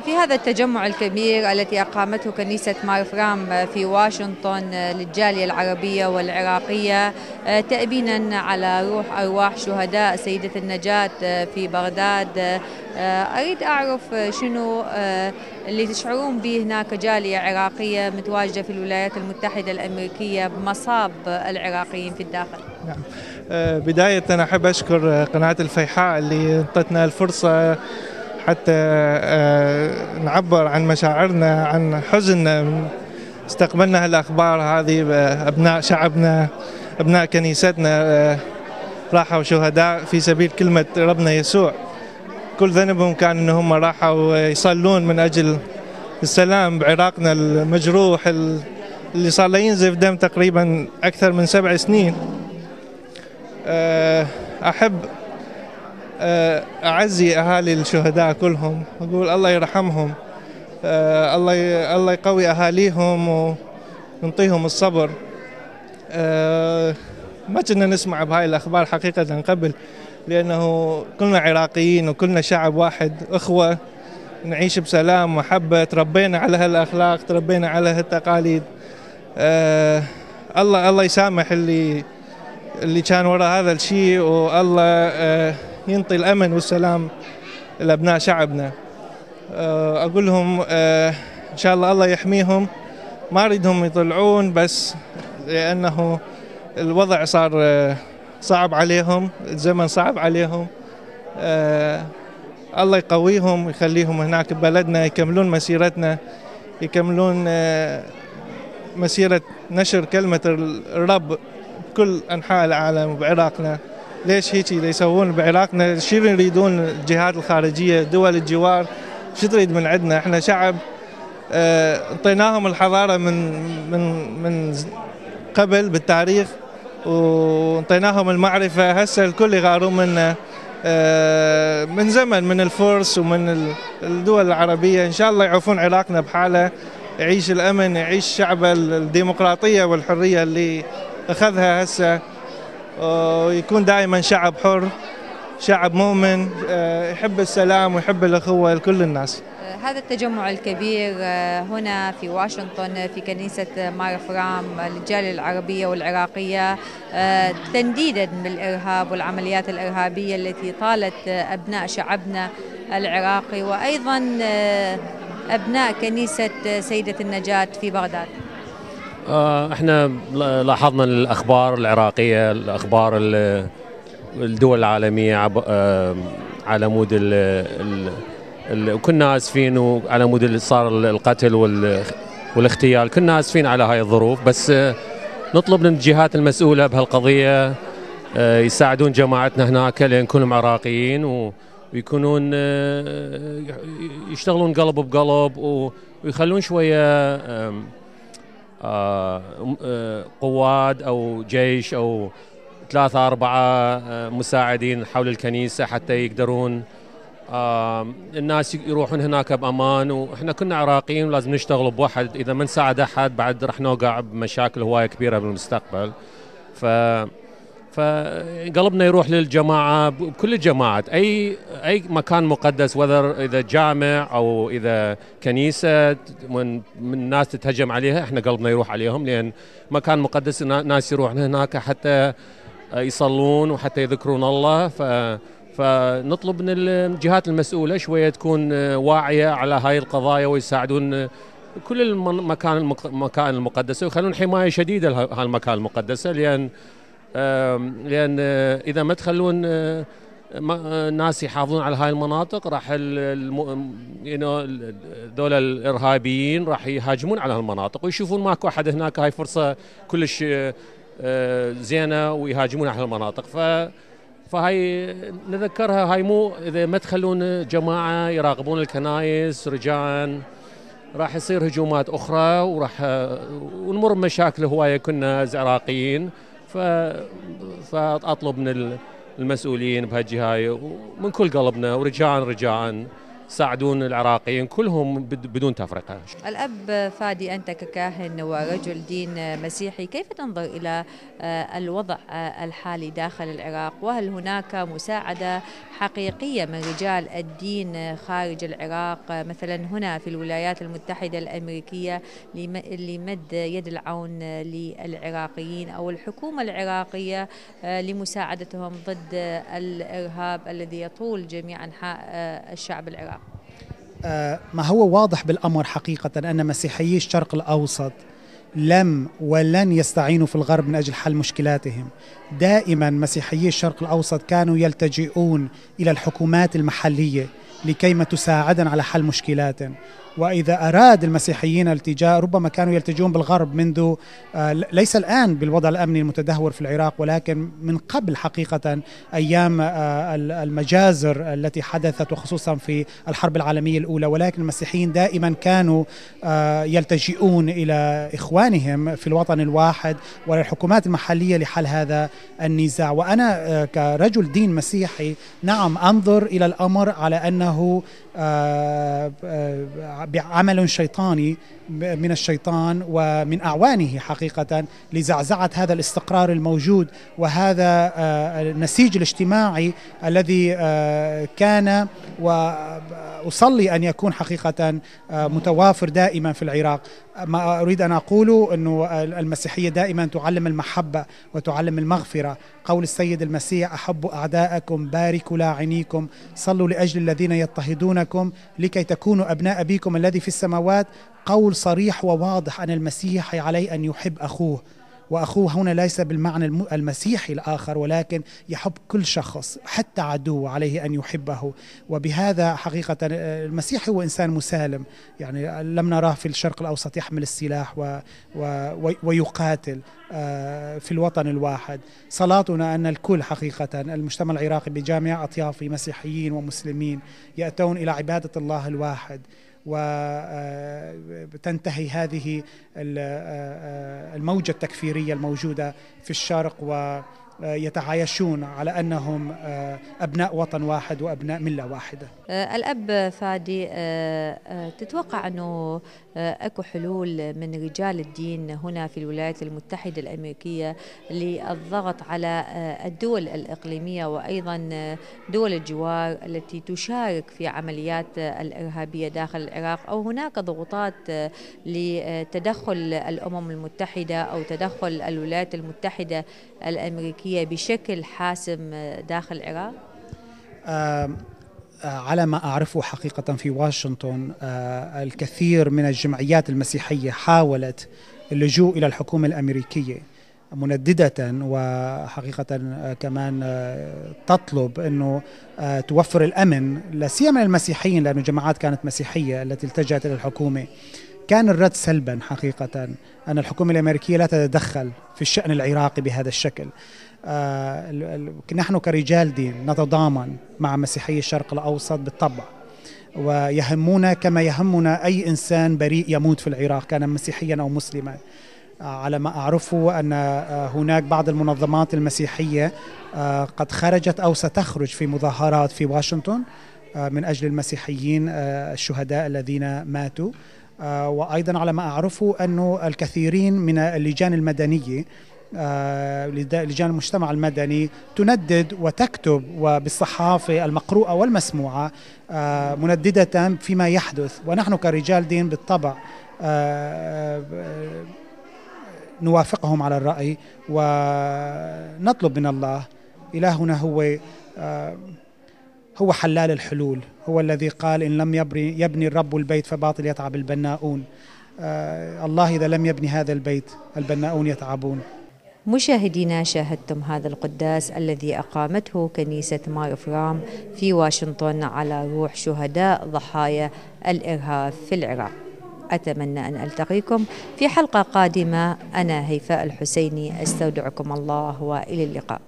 في هذا التجمع الكبير التي أقامته كنيسة مارفرام في واشنطن للجالية العربية والعراقية تأبينا على روح أرواح شهداء سيدة النجاة في بغداد أريد أعرف شنو اللي تشعرون به هناك جالية عراقية متواجدة في الولايات المتحدة الأمريكية بمصاب العراقيين في الداخل نعم. بداية أحب أشكر قناة الفيحاء اللي انطتنا الفرصة حتى آه، نعبر عن مشاعرنا عن حزننا. استقبلنا هالأخبار هذه أبناء شعبنا أبناء كنيستنا آه، راحوا شهداء في سبيل كلمة ربنا يسوع. كل ذنبهم كان أنهم راحوا يصلون من أجل السلام بعراقنا المجروح اللي صار له ينزف دم تقريبا أكثر من سبع سنين. آه، آه، أعزي أهالي الشهداء كلهم. أقول الله يرحمهم آه، الله الله يقوي أهاليهم وينطيهم الصبر. آه، ما كنا نسمع بهاي الأخبار حقيقة قبل لأنه كلنا عراقيين وكلنا شعب واحد أخوة نعيش بسلام ومحبة تربينا على هالأخلاق تربينا على هالتقاليد. الله الله يسامح اللي اللي كان وراء هذا الشيء والله ينطي الأمن والسلام لأبناء شعبنا. آه، أقول لهم آه، إن شاء الله الله يحميهم. ما أريدهم يطلعون بس لأنه الوضع صار آه، صعب عليهم الزمن صعب عليهم. الله يقويهم ويخليهم هناك ببلدنا يكملون مسيرتنا يكملون مسيرة نشر كلمة الرب بكل أنحاء العالم وبعراقنا. ليش هيك يسوون بعراقنا شو يريدون؟ الجهات الخارجية دول الجوار. شو تريد من عندنا؟ إحنا شعب آه، أعطيناهم الحضارة من من من قبل بالتاريخ وانطيناهم المعرفة. هسه الكل يغارون منا آه، من زمن من الفرس ومن الدول العربية. إن شاء الله يعوفون عراقنا بحالة يعيش الأمن يعيش شعب الديمقراطية والحرية اللي أخذها هسه. ويكون دائما شعب حر شعب مؤمن آه، يحب السلام ويحب الأخوة لكل الناس. آه، هذا التجمع الكبير آه، هنا في واشنطن في كنيسة مار فرام للجالية العربية والعراقية. تنديدا بالإرهاب والعمليات الإرهابية التي طالت أبناء شعبنا العراقي وأيضا أبناء كنيسة سيدة النجاة في بغداد. إحنا لاحظنا الأخبار العراقية الأخبار الدول العالمية آه، على مود وكنا آسفين على مود صار القتل والاغتيال. كنا آسفين على هاي الظروف بس آه، نطلب من الجهات المسؤولة بهالقضية يساعدون جماعتنا هناك لأن كلهم عراقيين ويكونون يشتغلون قلب بقلب ويخلون شوية آه، آه، قواد أو جيش أو ثلاثة أربعة آه، مساعدين حول الكنيسة حتى يقدرون الناس يروحون هناك بأمان. وإحنا كنا عراقيين ولازم نشتغل بوحد إذا ما نساعد أحد بعد راح نوقع بمشاكل هواية كبيرة بالمستقبل. ف فقلبنا يروح للجماعة بكل الجماعات أي أي مكان مقدس وذر إذا جامع أو إذا كنيسة من من الناس تتهجم عليها إحنا قلبنا يروح عليهم لأن مكان مقدس ناس يروحون هناك حتى يصلون وحتى يذكرون الله. ف فنطلب من الجهات المسؤولة شوية تكون واعية على هاي القضايا ويساعدون كل المكان المكان المقدسة ويخلون حماية شديدة لهالمكان المقدسة لأن لأن آه، إذا ما تخلون آه، الناس يحافظون على هاي المناطق راح ذول الإرهابيين راح يهاجمون على هالمناطق ويشوفون ماكو أحد هناك هاي فرصة كلش آه، زينة ويهاجمون على هالمناطق. ف فهاي نذكرها هاي مو إذا ما تخلون جماعة يراقبون الكنايس رجاء راح يصير هجومات أخرى وراح ونمر بمشاكل هواية كنا عراقيين فأطلب من المسؤولين بهالجهاية ومن كل قلبنا ورجاء رجاء يساعدون العراقيين كلهم بدون تفرقة. الأب فادي أنت ككاهن ورجل دين مسيحي كيف تنظر إلى آه، الوضع آه، الحالي داخل العراق؟ وهل هناك مساعدة حقيقية من رجال الدين خارج العراق؟ مثلا هنا في الولايات المتحدة الأمريكية لمد يد العون للعراقيين أو الحكومة العراقية آه، لمساعدتهم ضد الإرهاب الذي يطول جميع انحاء الشعب العراقي. ما هو واضح بالأمر حقيقة أن مسيحيي الشرق الأوسط لم ولن يستعينوا في الغرب من أجل حل مشكلاتهم. دائما مسيحيي الشرق الأوسط كانوا يلتجئون إلى الحكومات المحلية لكيما تساعدنا على حل مشكلاتهم. وإذا أراد المسيحيين الالتجاء ربما كانوا يلتجون بالغرب منذ آه، ليس الآن بالوضع الأمني المتدهور في العراق ولكن من قبل حقيقة أيام آه، المجازر التي حدثت وخصوصا في الحرب العالمية الأولى ولكن المسيحيين دائما كانوا آه، يلتجئون إلى إخوانهم في الوطن الواحد وللحكومات المحلية لحل هذا النزاع. وأنا كرجل دين مسيحي نعم أنظر إلى الأمر على أنه بعمل شيطاني من الشيطان ومن أعوانه حقيقة لزعزعة هذا الاستقرار الموجود وهذا آه، النسيج الاجتماعي الذي آه، كان واصلي أن يكون حقيقة آه، متوافر دائما في العراق. ما أريد أن أقوله إنه المسيحية دائما تعلم المحبة وتعلم المغفرة. قول السيد المسيح احبوا أعداءكم باركوا لاعنيكم صلوا لأجل الذين يضطهدونكم لكي تكونوا أبناء أبيكم الذي في السماوات. قول صريح وواضح أن المسيح عليه أن يحب أخوه. وأخوه هنا ليس بالمعنى المسيحي الآخر ولكن يحب كل شخص حتى عدو عليه أن يحبه. وبهذا حقيقة المسيحي هو إنسان مسالم. يعني لم نراه في الشرق الأوسط يحمل السلاح و و ويقاتل آه، في الوطن الواحد. صلاتنا أن الكل حقيقة المجتمع العراقي بجامع أطيافه مسيحيين ومسلمين يأتون إلى عبادة الله الواحد. وتنتهي هذه الموجة التكفيرية الموجودة في الشرق و يتعايشون على أنهم آه، أبناء وطن واحد وأبناء ملة واحدة. آه، الأب فادي آه، تتوقع أنه أكو حلول من رجال الدين هنا في الولايات المتحدة الأمريكية للضغط على الدول الإقليمية وأيضا دول الجوار التي تشارك في عمليات الإرهابية داخل العراق أو هناك ضغوطات لتدخل الأمم المتحدة أو تدخل الولايات المتحدة الأمريكية بشكل حاسم داخل العراق؟ على ما أعرفه حقيقة في واشنطن الكثير من الجمعيات المسيحية حاولت اللجوء إلى الحكومة الأمريكية منددة وحقيقة كمان تطلب أنه توفر الأمن لا سيما المسيحيين لأنه جماعات كانت مسيحية التي التجأت إلى الحكومة كان الرد سلبا حقيقة أن الحكومة الأمريكية لا تتدخل في الشأن العراقي بهذا الشكل آه نحن كرجال دين نتضامن مع مسيحي الشرق الأوسط بالطبع ويهمنا كما يهمنا أي إنسان بريء يموت في العراق كان مسيحيا أو مسلما. آه على ما أعرفه أن آه هناك بعض المنظمات المسيحية آه، قد خرجت أو ستخرج في مظاهرات في واشنطن آه، من أجل المسيحيين آه، الشهداء الذين ماتوا. آه، وأيضا على ما أعرفه أنه الكثيرين من اللجان المدنية آه، لجان المجتمع المدني تندد وتكتب وبالصحافة المقروءة والمسموعة آه، منددة فيما يحدث. ونحن كرجال دين بالطبع نوافقهم على الرأي ونطلب من الله. إلهنا هو هو حلال الحلول. هو الذي قال إن لم يبني, الرب البيت فباطل يتعب البناؤون. آه الله إذا لم يبني هذا البيت البناؤون يتعبون. مشاهدينا شاهدتم هذا القداس الذي أقامته كنيسة ماي فرام في واشنطن على روح شهداء ضحايا الإرهاب في العراق. أتمنى أن ألتقيكم في حلقة قادمة. أنا هيفاء الحسيني أستودعكم الله وإلى اللقاء.